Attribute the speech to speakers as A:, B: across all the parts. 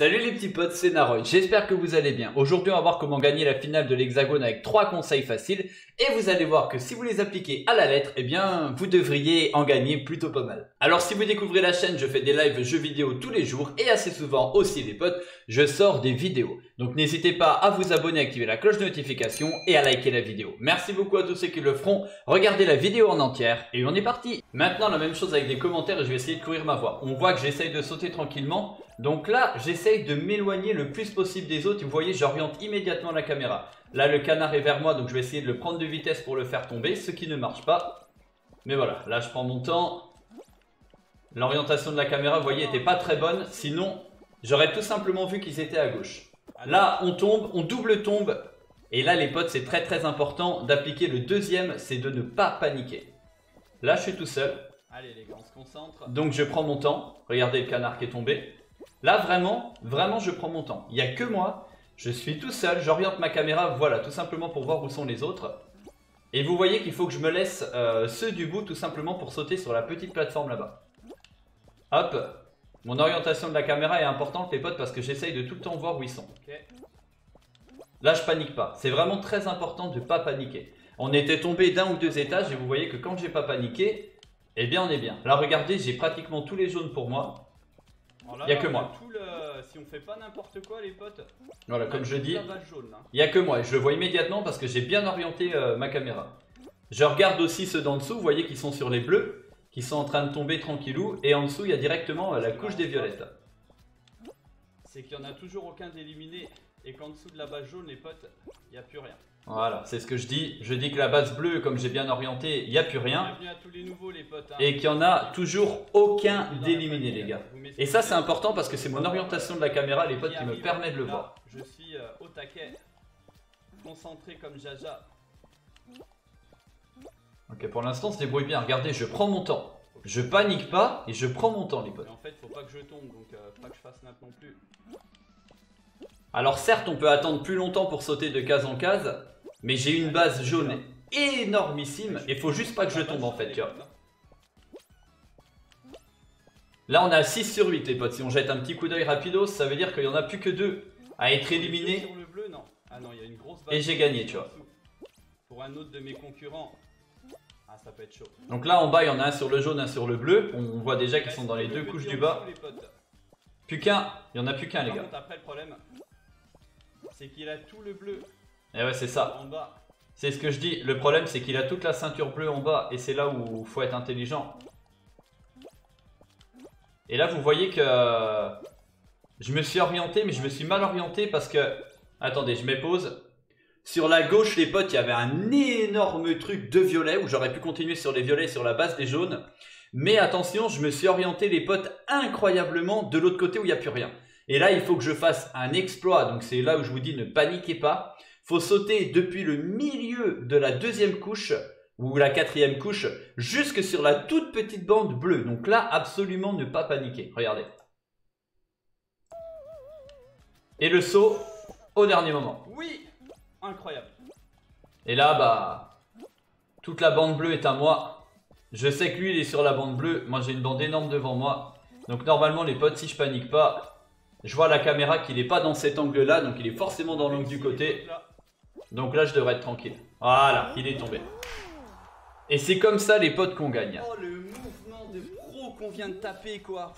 A: Salut les petits potes, c'est Naroy, j'espère que vous allez bien. Aujourd'hui on va voir comment gagner la finale de l'Hexagone avec trois conseils faciles et vous allez voir que si vous les appliquez à la lettre, eh bien vous devriez en gagner plutôt pas mal. Alors si vous découvrez la chaîne, je fais des lives jeux vidéo tous les jours et assez souvent aussi les potes, je sors des vidéos. Donc n'hésitez pas à vous abonner, activer la cloche de notification et à liker la vidéo. Merci beaucoup à tous ceux qui le feront, regardez la vidéo en entière et on est parti. Maintenant la même chose avec des commentaires et je vais essayer de courir ma voix. On voit que j'essaye de sauter tranquillement donc là, j'essaye de m'éloigner le plus possible des autres. Vous voyez, j'oriente immédiatement la caméra. Là, le canard est vers moi, donc je vais essayer de le prendre de vitesse pour le faire tomber, ce qui ne marche pas. Mais voilà, là, je prends mon temps. L'orientation de la caméra, vous voyez, n'était pas très bonne. Sinon, j'aurais tout simplement vu qu'ils étaient à gauche. Là, on tombe, on double tombe. Et là, les potes, c'est très très important d'appliquer le deuxième, c'est de ne pas paniquer. Là, je suis tout seul. Allez les gars, on se concentre. Donc je prends mon temps. Regardez le canard qui est tombé. Là, vraiment, vraiment, je prends mon temps. Il n'y a que moi. Je suis tout seul. J'oriente ma caméra, voilà, tout simplement pour voir où sont les autres. Et vous voyez qu'il faut que je me laisse euh, ceux du bout, tout simplement pour sauter sur la petite plateforme là-bas. Hop. Mon orientation de la caméra est importante, les potes, parce que j'essaye de tout le temps voir où ils sont. Là, je panique pas. C'est vraiment très important de ne pas paniquer. On était tombé d'un ou deux étages et vous voyez que quand j'ai pas paniqué, eh bien, on est bien. Là, regardez, j'ai pratiquement tous les jaunes pour moi. Il n'y a que moi.
B: Si on fait pas n'importe quoi, les potes.
A: Voilà, comme je dis, il n'y a que moi. Et je le vois immédiatement parce que j'ai bien orienté euh, ma caméra. Je regarde aussi ceux d'en dessous. Vous voyez qu'ils sont sur les bleus, qui sont en train de tomber tranquillou. Et en dessous, il y a directement euh, la couche des violettes.
B: C'est qu'il n'y en a toujours aucun d'éliminé. Et qu'en dessous de la base jaune, les potes, il n'y a plus rien.
A: Voilà, c'est ce que je dis. Je dis que la base bleue, comme j'ai bien orienté, il n'y a plus rien.
B: Hein.
A: Et qu'il n'y en a toujours aucun d'éliminé, les gars. Et ça, c'est important parce que c'est mon orientation de la caméra, les potes, qui me permet de le voir.
B: Je suis euh, au taquet, concentré comme Jaja.
A: Ok, pour l'instant, se débrouille bien. Regardez, je prends mon temps. Je panique pas et je prends mon temps, les potes.
B: en fait, faut pas que je tombe, donc euh, pas que je fasse nappe non plus.
A: Alors certes, on peut attendre plus longtemps pour sauter de case en case, mais j'ai une base jaune énormissime et faut juste pas que je tombe en fait, tu vois. Là, on a 6 sur 8, les potes. Si on jette un petit coup d'œil rapido, ça veut dire qu'il y en a plus que 2 à être éliminés.
B: Ah
A: et j'ai gagné, tu vois.
B: Pour un autre de mes concurrents, ah, ça peut être chaud.
A: Donc là, en bas, il y en a un sur le jaune, un sur le bleu. On voit déjà qu'ils sont dans les deux couches du bas. Plus qu'un. Il y en a plus qu'un, les gars.
B: Après, le problème, c'est qu'il a tout le bleu.
A: Et eh ouais, c'est ça. C'est ce que je dis. Le problème, c'est qu'il a toute la ceinture bleue en bas. Et c'est là où il faut être intelligent. Et là, vous voyez que je me suis orienté, mais je me suis mal orienté parce que... Attendez, je m'épose. Sur la gauche, les potes, il y avait un énorme truc de violet où j'aurais pu continuer sur les violets sur la base des jaunes. Mais attention, je me suis orienté, les potes, incroyablement de l'autre côté où il n'y a plus rien. Et là, il faut que je fasse un exploit. Donc c'est là où je vous dis ne paniquez pas. Faut sauter depuis le milieu de la deuxième couche ou la quatrième couche jusque sur la toute petite bande bleue. Donc là, absolument ne pas paniquer. Regardez. Et le saut au dernier moment.
B: Oui Incroyable.
A: Et là, bah, toute la bande bleue est à moi. Je sais que lui, il est sur la bande bleue. Moi, j'ai une bande énorme devant moi. Donc normalement, les potes, si je panique pas, je vois la caméra qu'il n'est pas dans cet angle-là, donc il est forcément dans l'angle du côté. Donc là, je devrais être tranquille. Voilà, il est tombé. Et c'est comme ça, les potes, qu'on gagne.
B: Oh, le mouvement de pro qu'on vient de taper, quoi.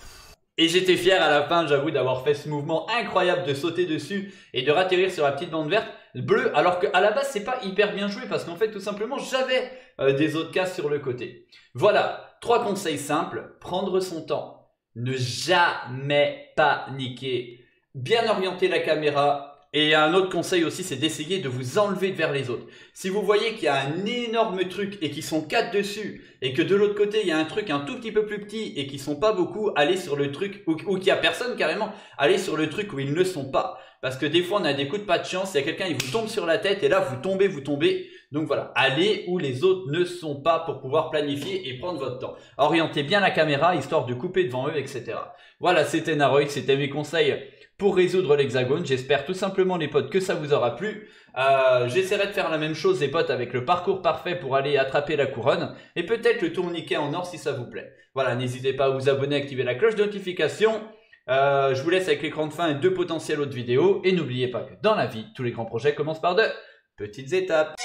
A: Et j'étais fier à la fin, j'avoue, d'avoir fait ce mouvement incroyable de sauter dessus et de ratterrir sur la petite bande verte bleue, alors qu'à la base, c'est pas hyper bien joué parce qu'en fait, tout simplement, j'avais euh, des autres cases sur le côté. Voilà, trois conseils simples. Prendre son temps, ne jamais paniquer, bien orienter la caméra. Et un autre conseil aussi, c'est d'essayer de vous enlever vers les autres. Si vous voyez qu'il y a un énorme truc et qu'ils sont quatre dessus, et que de l'autre côté il y a un truc un tout petit peu plus petit et qu'ils sont pas beaucoup, allez sur le truc, ou, qu'il y a personne carrément, allez sur le truc où ils ne sont pas. Parce que des fois on a des coups de pas de chance, il y a quelqu'un, il vous tombe sur la tête et là vous tombez, vous tombez. Donc voilà, allez où les autres ne sont pas pour pouvoir planifier et prendre votre temps. Orientez bien la caméra histoire de couper devant eux, etc. Voilà, c'était Naroy, c'était mes conseils pour résoudre l'hexagone. J'espère tout simplement les potes que ça vous aura plu. Euh, j'essaierai de faire la même chose les potes avec le parcours parfait pour aller attraper la couronne et peut-être le tourniquet en or si ça vous plaît. Voilà, n'hésitez pas à vous abonner, activer la cloche de notification. Euh, je vous laisse avec l'écran de fin et deux potentielles autres vidéos. Et n'oubliez pas que dans la vie, tous les grands projets commencent par de petites étapes.